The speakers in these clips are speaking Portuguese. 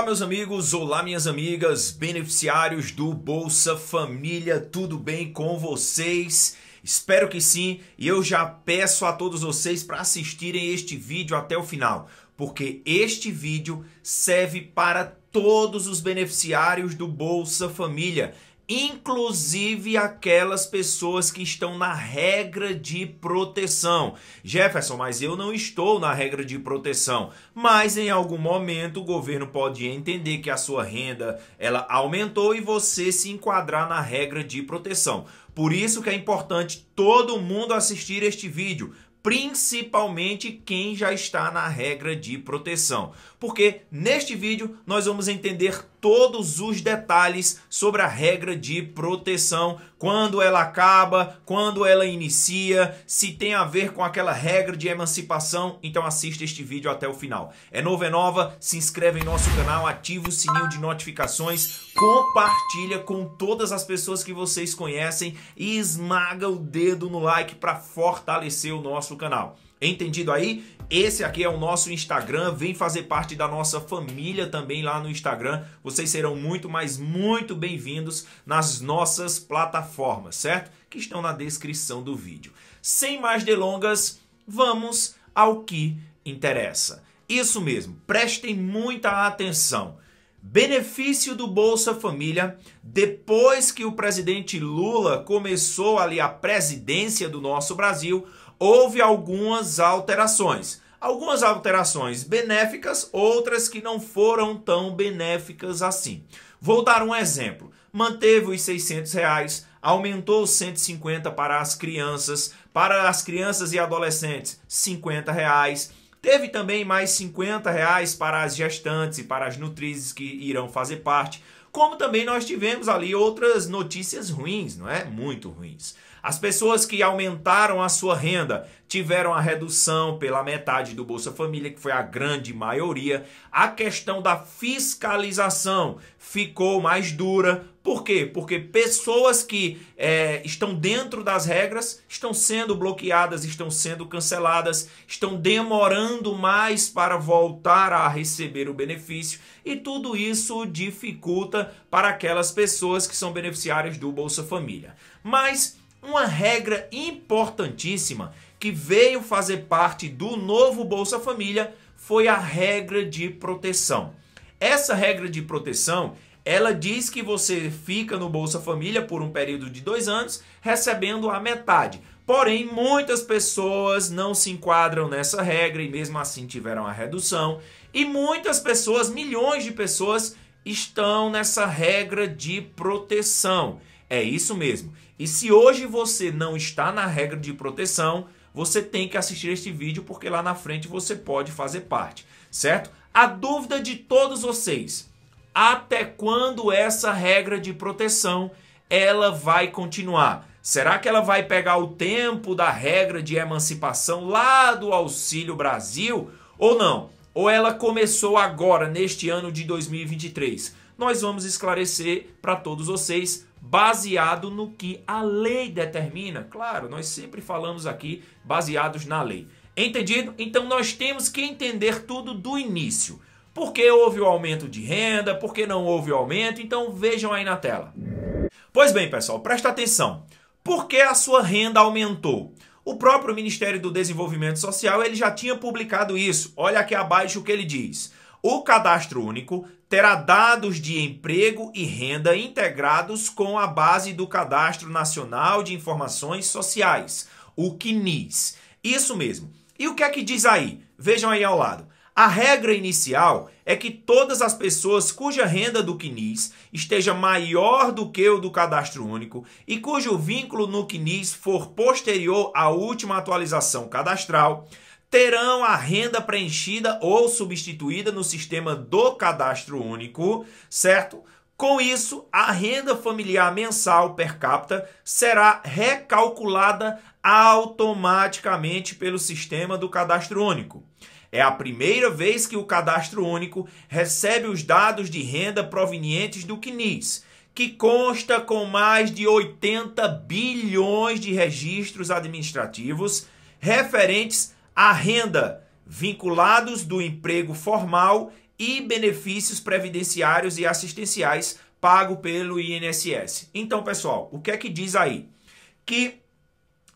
Olá, meus amigos, olá, minhas amigas, beneficiários do Bolsa Família, tudo bem com vocês? Espero que sim, e eu já peço a todos vocês para assistirem este vídeo até o final, porque este vídeo serve para todos os beneficiários do Bolsa Família inclusive aquelas pessoas que estão na regra de proteção. Jefferson, mas eu não estou na regra de proteção. Mas em algum momento o governo pode entender que a sua renda ela aumentou e você se enquadrar na regra de proteção. Por isso que é importante todo mundo assistir este vídeo, principalmente quem já está na regra de proteção. Porque neste vídeo nós vamos entender todos os detalhes sobre a regra de proteção, quando ela acaba, quando ela inicia, se tem a ver com aquela regra de emancipação, então assista este vídeo até o final. É novo, é nova, se inscreve em nosso canal, ativa o sininho de notificações, compartilha com todas as pessoas que vocês conhecem e esmaga o dedo no like para fortalecer o nosso canal. Entendido aí? Esse aqui é o nosso Instagram, vem fazer parte da nossa família também lá no Instagram. Vocês serão muito, mas muito bem-vindos nas nossas plataformas, certo? Que estão na descrição do vídeo. Sem mais delongas, vamos ao que interessa. Isso mesmo, prestem muita atenção. Benefício do Bolsa Família, depois que o presidente Lula começou ali a presidência do nosso Brasil, houve algumas alterações. Algumas alterações benéficas, outras que não foram tão benéficas assim. Vou dar um exemplo. Manteve os 600 reais, aumentou os 150 para as crianças, para as crianças e adolescentes, 50 reais. Teve também mais 50 reais para as gestantes e para as nutrizes que irão fazer parte. Como também nós tivemos ali outras notícias ruins, não é? Muito ruins. As pessoas que aumentaram a sua renda tiveram a redução pela metade do Bolsa Família, que foi a grande maioria. A questão da fiscalização ficou mais dura. Por quê? Porque pessoas que é, estão dentro das regras estão sendo bloqueadas, estão sendo canceladas, estão demorando mais para voltar a receber o benefício e tudo isso dificulta para aquelas pessoas que são beneficiárias do Bolsa Família. Mas uma regra importantíssima que veio fazer parte do novo Bolsa Família foi a regra de proteção. Essa regra de proteção ela diz que você fica no Bolsa Família por um período de dois anos recebendo a metade. Porém, muitas pessoas não se enquadram nessa regra e mesmo assim tiveram a redução. E muitas pessoas, milhões de pessoas, estão nessa regra de proteção. É isso mesmo. E se hoje você não está na regra de proteção, você tem que assistir este vídeo porque lá na frente você pode fazer parte, certo? A dúvida de todos vocês, até quando essa regra de proteção ela vai continuar? Será que ela vai pegar o tempo da regra de emancipação lá do Auxílio Brasil ou não? Ou ela começou agora neste ano de 2023? Nós vamos esclarecer para todos vocês baseado no que a lei determina. Claro, nós sempre falamos aqui baseados na lei. Entendido? Então nós temos que entender tudo do início. Por que houve o aumento de renda? Por que não houve o aumento? Então vejam aí na tela. Pois bem, pessoal, presta atenção. Por que a sua renda aumentou? O próprio Ministério do Desenvolvimento Social ele já tinha publicado isso. Olha aqui abaixo o que ele diz. O cadastro único terá dados de emprego e renda integrados com a base do Cadastro Nacional de Informações Sociais, o CNIS. Isso mesmo. E o que é que diz aí? Vejam aí ao lado. A regra inicial é que todas as pessoas cuja renda do CNIS esteja maior do que o do cadastro único e cujo vínculo no CNIS for posterior à última atualização cadastral terão a renda preenchida ou substituída no sistema do cadastro único, certo? Com isso, a renda familiar mensal per capita será recalculada automaticamente pelo sistema do cadastro único. É a primeira vez que o cadastro único recebe os dados de renda provenientes do CNIS, que consta com mais de 80 bilhões de registros administrativos referentes à renda vinculados do emprego formal e benefícios previdenciários e assistenciais pago pelo INSS. Então, pessoal, o que é que diz aí? Que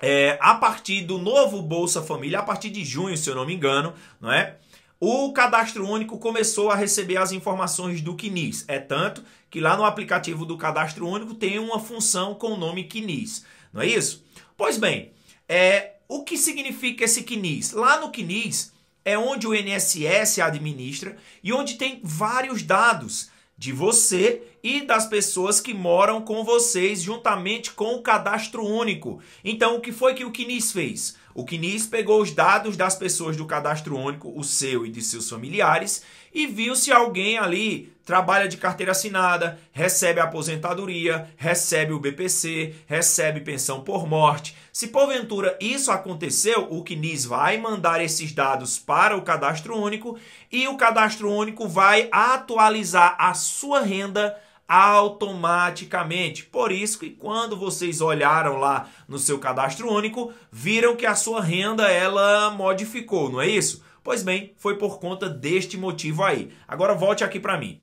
é, a partir do novo Bolsa Família, a partir de junho, se eu não me engano, não é? O cadastro único começou a receber as informações do CNIS. É tanto que lá no aplicativo do cadastro único tem uma função com o nome CNIS. Não é isso? Pois bem, é, o que significa esse CNIS? Lá no CNIS é onde o INSS administra e onde tem vários dados de você e das pessoas que moram com vocês juntamente com o cadastro único. Então, o que foi que o CNIS fez? O CNIS pegou os dados das pessoas do cadastro único, o seu e de seus familiares, e viu se alguém ali trabalha de carteira assinada, recebe aposentadoria, recebe o BPC, recebe pensão por morte. Se porventura isso aconteceu, o CNIS vai mandar esses dados para o cadastro único e o cadastro único vai atualizar a sua renda automaticamente. Por isso que quando vocês olharam lá no seu cadastro único, viram que a sua renda ela modificou, não é isso? Pois bem, foi por conta deste motivo aí. Agora volte aqui para mim.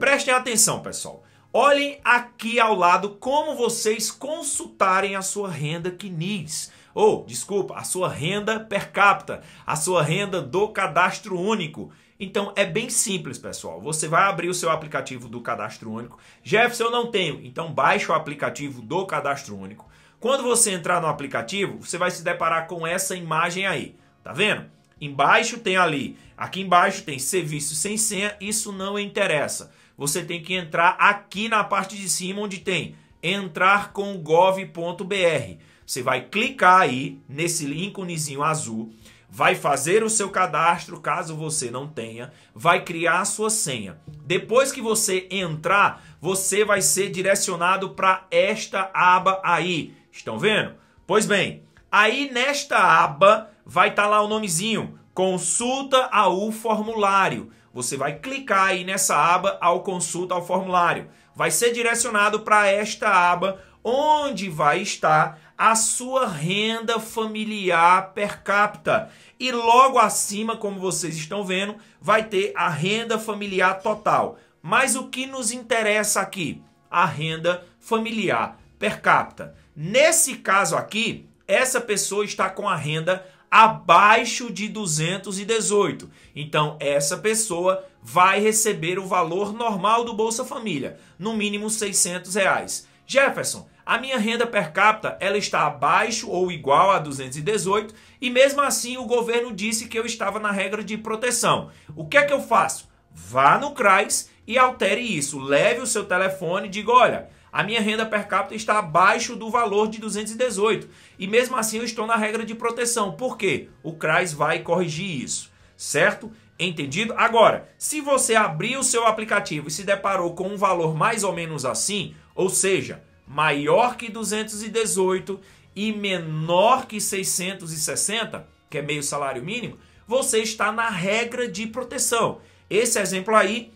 Prestem atenção, pessoal. Olhem aqui ao lado como vocês consultarem a sua renda CNIS. Ou, desculpa, a sua renda per capita, a sua renda do cadastro único. Então é bem simples, pessoal. Você vai abrir o seu aplicativo do Cadastro Único. Jefferson, eu não tenho. Então baixe o aplicativo do Cadastro Único. Quando você entrar no aplicativo, você vai se deparar com essa imagem aí. Tá vendo? Embaixo tem ali, aqui embaixo tem serviço sem senha, isso não interessa. Você tem que entrar aqui na parte de cima onde tem entrar com gov.br. Você vai clicar aí nesse íconezinho azul vai fazer o seu cadastro, caso você não tenha, vai criar a sua senha. Depois que você entrar, você vai ser direcionado para esta aba aí. Estão vendo? Pois bem, aí nesta aba vai estar tá lá o nomezinho, consulta ao formulário. Você vai clicar aí nessa aba ao consulta ao formulário. Vai ser direcionado para esta aba onde vai estar a sua renda familiar per capita. E logo acima, como vocês estão vendo, vai ter a renda familiar total. Mas o que nos interessa aqui? A renda familiar per capita. Nesse caso aqui, essa pessoa está com a renda abaixo de 218. Então, essa pessoa vai receber o valor normal do Bolsa Família, no mínimo 600 reais. Jefferson, a minha renda per capita ela está abaixo ou igual a 218 e mesmo assim o governo disse que eu estava na regra de proteção. O que é que eu faço? Vá no CRAS e altere isso. Leve o seu telefone e diga: olha, a minha renda per capita está abaixo do valor de 218 e mesmo assim eu estou na regra de proteção. Por quê? O CRAS vai corrigir isso, certo? Entendido? Agora, se você abrir o seu aplicativo e se deparou com um valor mais ou menos assim, ou seja, maior que 218 e menor que 660, que é meio salário mínimo, você está na regra de proteção. Esse exemplo aí,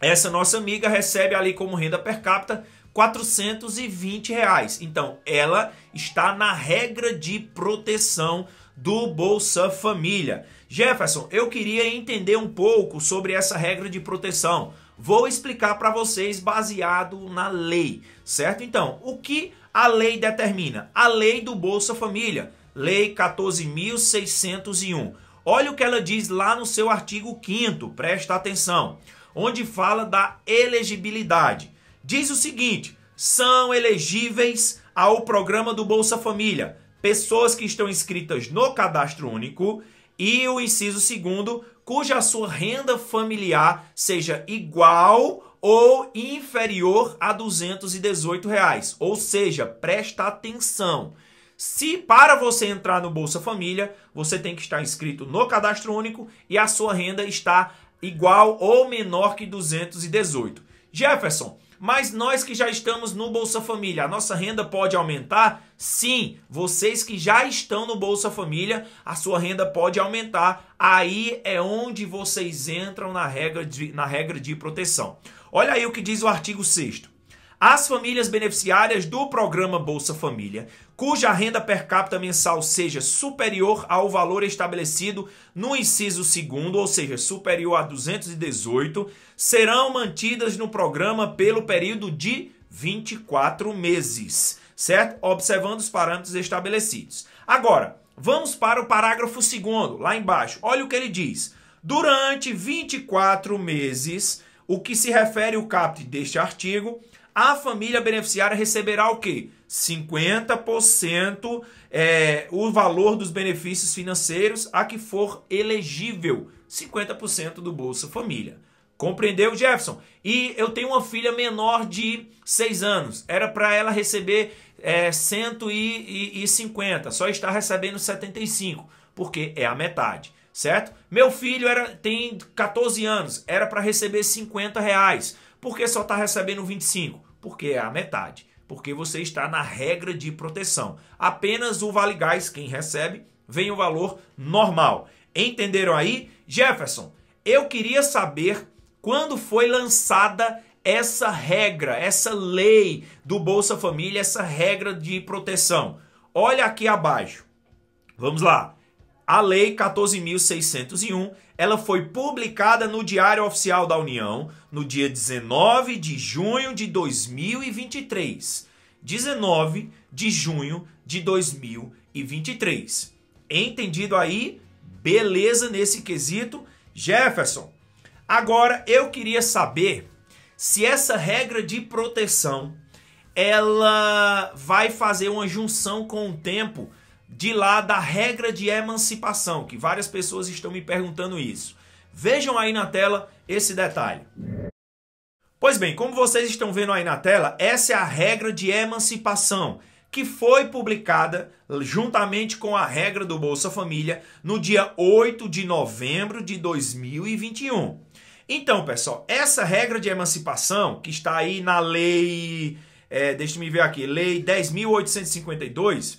essa nossa amiga recebe ali como renda per capita 420 reais. Então, ela está na regra de proteção do Bolsa Família. Jefferson, eu queria entender um pouco sobre essa regra de proteção. Vou explicar para vocês baseado na lei, certo? Então, o que a lei determina? A lei do Bolsa Família, Lei 14.601. Olha o que ela diz lá no seu artigo 5 presta atenção, onde fala da elegibilidade. Diz o seguinte: são elegíveis ao programa do Bolsa Família pessoas que estão inscritas no cadastro único e o inciso segundo, cuja sua renda familiar seja igual ou inferior a 218 reais. Ou seja, presta atenção. Se para você entrar no Bolsa Família, você tem que estar inscrito no cadastro único e a sua renda está igual ou menor que 218. Jefferson, mas nós que já estamos no Bolsa Família, a nossa renda pode aumentar? Sim, vocês que já estão no Bolsa Família, a sua renda pode aumentar. Aí é onde vocês entram na regra de, na regra de proteção. Olha aí o que diz o artigo 6 as famílias beneficiárias do programa Bolsa Família, cuja renda per capita mensal seja superior ao valor estabelecido no inciso 2 ou seja, superior a 218, serão mantidas no programa pelo período de 24 meses, certo? Observando os parâmetros estabelecidos. Agora, vamos para o parágrafo 2 lá embaixo. Olha o que ele diz. Durante 24 meses, o que se refere o caput deste artigo, a família beneficiária receberá o quê? 50% é, o valor dos benefícios financeiros a que for elegível. 50% do Bolsa Família. Compreendeu, Jefferson? E eu tenho uma filha menor de 6 anos. Era para ela receber é, 150, só está recebendo 75, porque é a metade, certo? Meu filho era, tem 14 anos, era para receber 50 reais, porque só está recebendo 25, porque é a metade porque você está na regra de proteção. Apenas o Vale Gás, quem recebe, vem o valor normal. Entenderam aí? Jefferson, eu queria saber quando foi lançada essa regra, essa lei do Bolsa Família, essa regra de proteção. Olha aqui abaixo. Vamos lá. A lei 14601 ela foi publicada no Diário Oficial da União no dia 19 de junho de 2023. 19 de junho de 2023. Entendido aí? Beleza nesse quesito, Jefferson. Agora eu queria saber se essa regra de proteção ela vai fazer uma junção com o tempo de lá da regra de emancipação, que várias pessoas estão me perguntando isso. Vejam aí na tela esse detalhe. Pois bem, como vocês estão vendo aí na tela, essa é a regra de emancipação, que foi publicada juntamente com a regra do Bolsa Família no dia 8 de novembro de 2021. Então, pessoal, essa regra de emancipação, que está aí na lei, é, deixa me ver aqui, lei 10.852,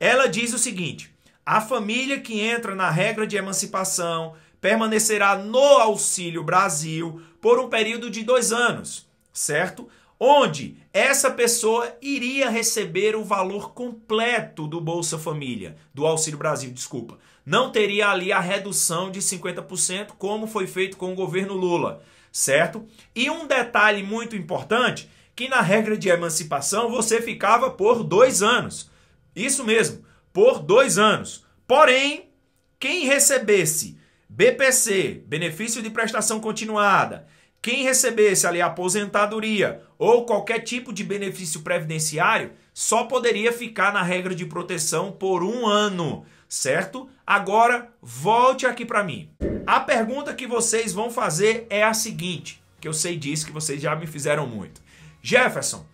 ela diz o seguinte: a família que entra na regra de emancipação permanecerá no Auxílio Brasil por um período de dois anos, certo? Onde essa pessoa iria receber o valor completo do Bolsa Família, do Auxílio Brasil, desculpa. Não teria ali a redução de 50%, como foi feito com o governo Lula, certo? E um detalhe muito importante, que na regra de emancipação você ficava por dois anos. Isso mesmo, por dois anos. Porém, quem recebesse BPC, benefício de prestação continuada, quem recebesse ali aposentadoria ou qualquer tipo de benefício previdenciário, só poderia ficar na regra de proteção por um ano, certo? Agora, volte aqui para mim. A pergunta que vocês vão fazer é a seguinte, que eu sei disso que vocês já me fizeram muito. Jefferson,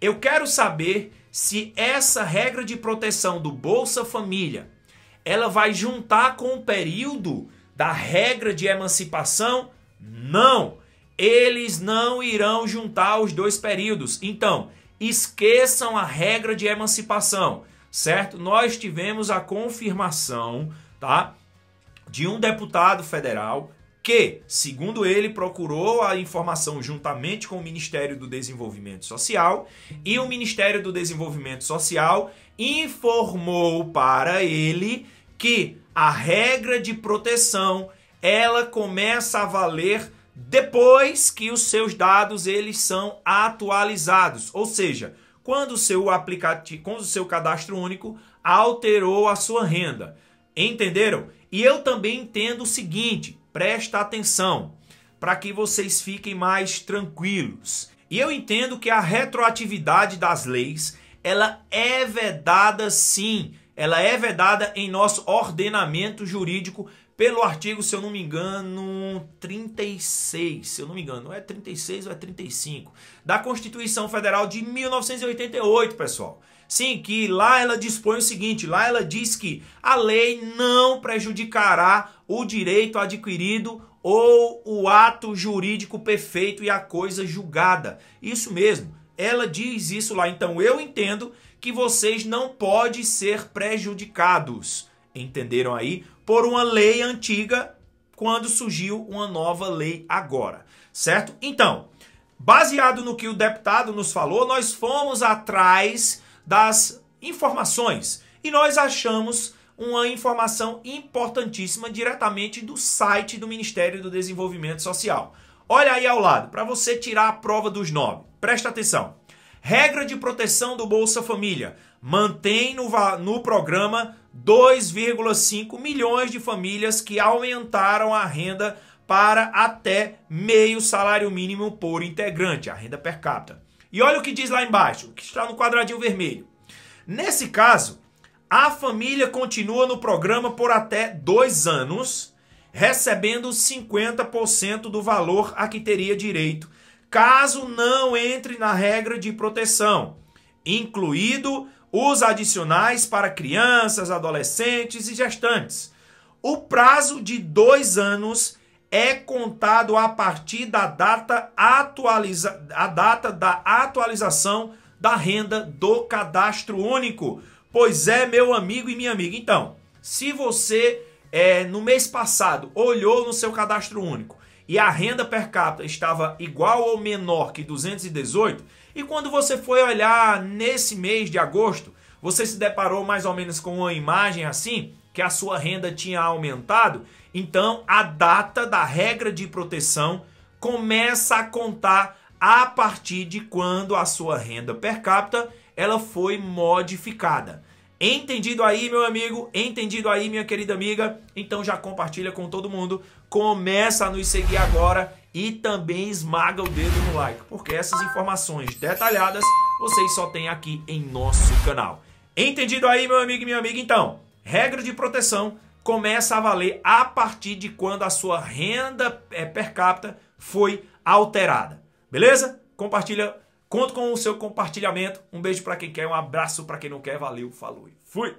eu quero saber se essa regra de proteção do Bolsa Família ela vai juntar com o período da regra de emancipação? Não! Eles não irão juntar os dois períodos. Então, esqueçam a regra de emancipação, certo? Nós tivemos a confirmação, tá? De um deputado federal que, segundo ele, procurou a informação juntamente com o Ministério do Desenvolvimento Social e o Ministério do Desenvolvimento Social informou para ele que a regra de proteção ela começa a valer depois que os seus dados eles são atualizados, ou seja, quando o seu aplicativo, quando o seu cadastro único alterou a sua renda. Entenderam? E eu também entendo o seguinte, Presta atenção para que vocês fiquem mais tranquilos. E eu entendo que a retroatividade das leis, ela é vedada sim, ela é vedada em nosso ordenamento jurídico pelo artigo, se eu não me engano, 36, se eu não me engano, é 36 ou é 35, da Constituição Federal de 1988, pessoal. Sim, que lá ela dispõe o seguinte: lá ela diz que a lei não prejudicará o direito adquirido ou o ato jurídico perfeito e a coisa julgada. Isso mesmo, ela diz isso lá. Então eu entendo que vocês não podem ser prejudicados. Entenderam aí? Por uma lei antiga quando surgiu uma nova lei agora. Certo? Então, baseado no que o deputado nos falou, nós fomos atrás das informações. E nós achamos uma informação importantíssima diretamente do site do Ministério do Desenvolvimento Social. Olha aí ao lado, para você tirar a prova dos nove. Presta atenção. Regra de proteção do Bolsa Família. Mantém no, no programa 2,5 milhões de famílias que aumentaram a renda para até meio salário mínimo por integrante, a renda per capita. E olha o que diz lá embaixo, que está no quadradinho vermelho. Nesse caso, a família continua no programa por até dois anos, recebendo 50% do valor a que teria direito, caso não entre na regra de proteção, incluído os adicionais para crianças, adolescentes e gestantes. O prazo de dois anos é contado a partir da data, atualiza, a data da atualização da renda do cadastro único Pois é, meu amigo e minha amiga. Então, se você é, no mês passado olhou no seu cadastro único e a renda per capita estava igual ou menor que 218, e quando você foi olhar nesse mês de agosto, você se deparou mais ou menos com uma imagem assim, que a sua renda tinha aumentado, então a data da regra de proteção começa a contar a partir de quando a sua renda per capita ela foi modificada. Entendido aí, meu amigo? Entendido aí, minha querida amiga? Então já compartilha com todo mundo. Começa a nos seguir agora e também esmaga o dedo no like, porque essas informações detalhadas vocês só têm aqui em nosso canal. Entendido aí, meu amigo e minha amiga? Então, regra de proteção começa a valer a partir de quando a sua renda é, per capita foi alterada. Beleza? Compartilha Conto com o seu compartilhamento. Um beijo para quem quer, um abraço para quem não quer. Valeu, falou e fui!